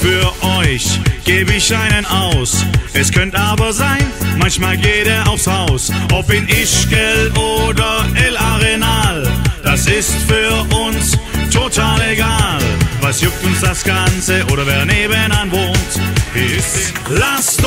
Für euch gebe ich einen aus. Es könnte aber sein, manchmal geht er aufs Haus. Ob in Ischgl oder El Arenal, das ist für uns total egal. Was juckt uns das Ganze oder wer nebenan wohnt? Ist, Lasst